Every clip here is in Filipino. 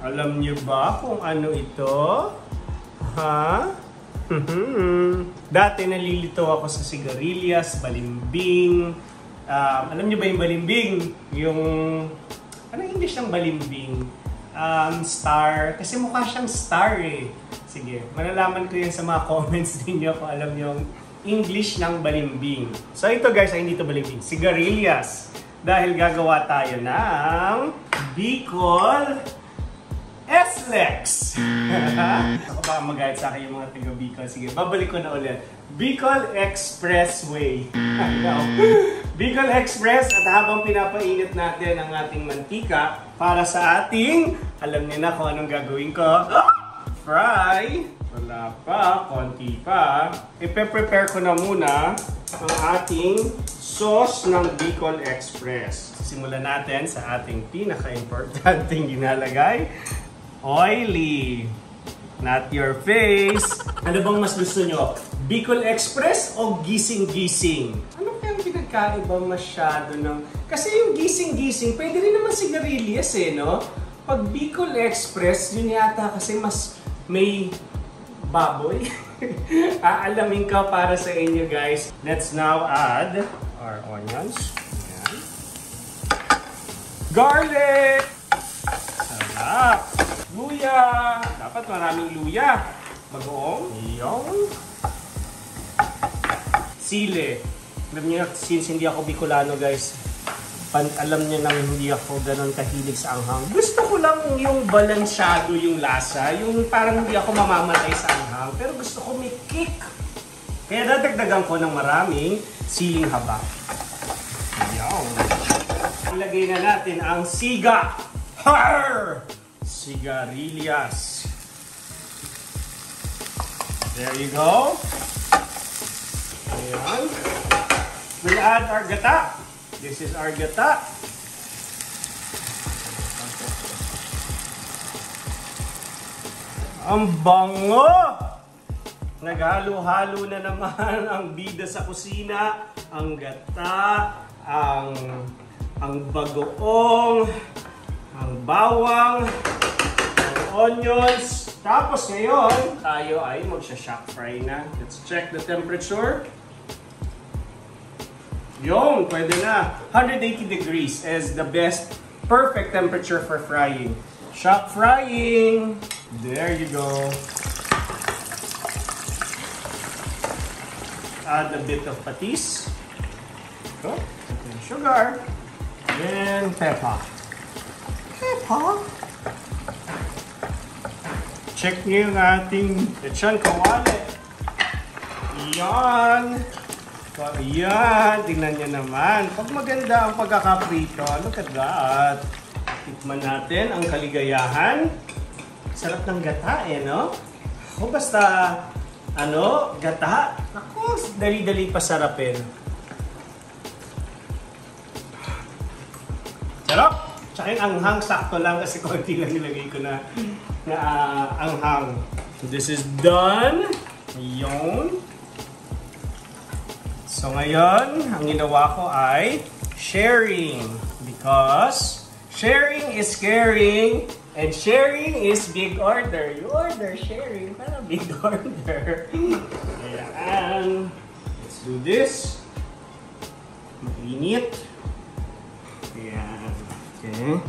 Alam niyo ba kung ano ito? Ha? Dati nalilito ako sa sigarilyas, balimbing. Um, alam niyo ba yung balimbing? Yung... Ano English ng balimbing? Um, star. Kasi mukha siyang star eh. Sige, malalaman ko yan sa mga comments ninyo kung alam niyo yung English ng balimbing. So ito guys hindi to balimbing. Sigarilyas. Dahil gagawa tayo ng Bicol S-Lex. Ako baka magayat sa akin yung mga taga Bicol. Sige, babalik ko na ulit. Bicol Expressway. Bicol Express at habang pinapainit natin ang ating mantika para sa ating, alam niyo na kung anong gagawin ko, fry. Wala pa, konti pa. Ipe-prepare ko na muna ang ating sauce ng Bicol Express. Simulan natin sa ating pinaka-importanting ginalagay. Oily. Not your face. Ano bang mas gusto nyo? Bicol Express o gising-gising? Ano kayang pinagkaiba masyado ng... Kasi yung gising-gising, pwede rin naman sigarilyas eh, no? Pag Bicol Express, yun yata kasi mas may baboy. Aalamin ka para sa inyo guys. Let's now add our onions. Ayan. Garlic! Sarap! Luya! Dapat maraming luya. Bagoong. Yung. Sile. Alam niyo, since hindi ako Bicolano guys, pan, alam niyo nang hindi ako ganun kahilig sa anghang. Gusto ko lang yung balansyado yung lasa, yung parang hindi ako mamamatay sa anghang, pero gusto ko may kick. Kaya dadagdagan ko ng maraming siling haba. Yan. Ilagay na natin ang siga. Har! Sigarilyas. There you go. Ayan. We'll add our gata. This is our gata. Ang bango! Naghalo-halo na naman ang bida sa kusina, ang gata, ang ang bagoong, ang bawang, ang onions. Tapos ngayon, tayo ay magsha-shock fry na. Let's check the temperature. Yung, pwede na. 180 degrees is the best, perfect temperature for frying. Shock frying. There you go. Add a bit of patis. Go. Sugar. And pepper. Pepper. Check niyo yung ating lechon kawali. Yan. Yan, tingnan niyo naman. Pag maganda ang pagkakaprito, look at that. Tikman natin ang kaligayahan. Sarap ng gata eh, no? O basta, ano, gata. Ako, dali-dali pasarapin. Tsaka yung anghang, sakto lang kasi konti lang nilagay ko na, na uh, anghang. This is done. Yun. So ngayon, ang ginawa ko ay sharing. Because sharing is caring and sharing is big order. You order sharing para big order. Ayan. Let's do this. Mainit. Ayan. Okay.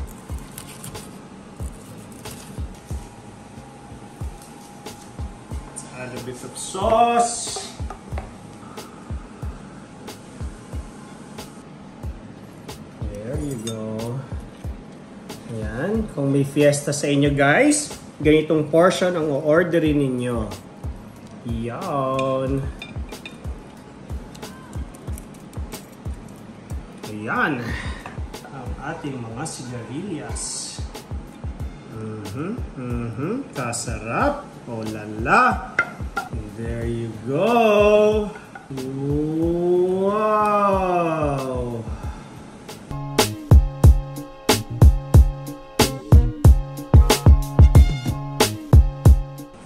Let's add a bit of sauce. There you go. Ayan. Kung may fiesta sa inyo guys, ganitong portion ang o-orderin ninyo. Yan. Ayan. Ang ating mga sigarilyas. Mhm, mhm. Kasarap. Oh lala. There you go. Wow.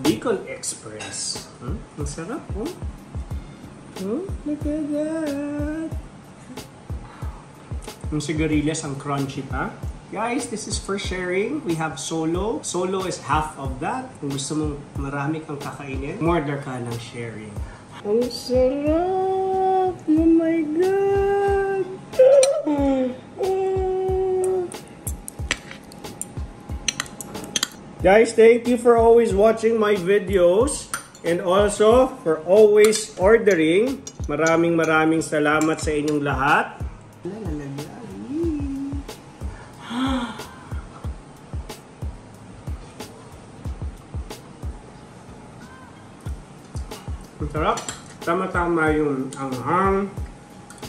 Bicol Express. Hmm? Ang sarap, oh. Hmm? Look at that. Yung sigarilyas, ang crunchy pa. Guys, this is for sharing. We have solo. Solo is half of that. Kung gusto mong marami kang kakainin, order ka ng sharing. Ang sarap! Oh my God! Guys, thank you for always watching my videos and also for always ordering. Maraming maraming salamat sa inyong lahat. Ang sarap. Tama-tama yung anghang.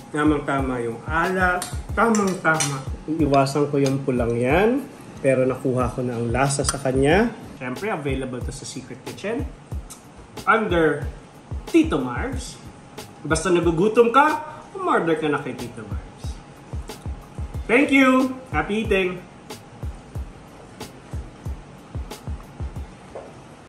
Tamang-tama yung alat. Tamang-tama. Iwasan ko yung pulang yan. Pero nakuha ko na ang lasa sa kanya. Siyempre, available to sa Secret Kitchen. Under Tito Mars. Basta nagugutom ka, umorder ka na kay Tito Mars. Thank you! Happy eating!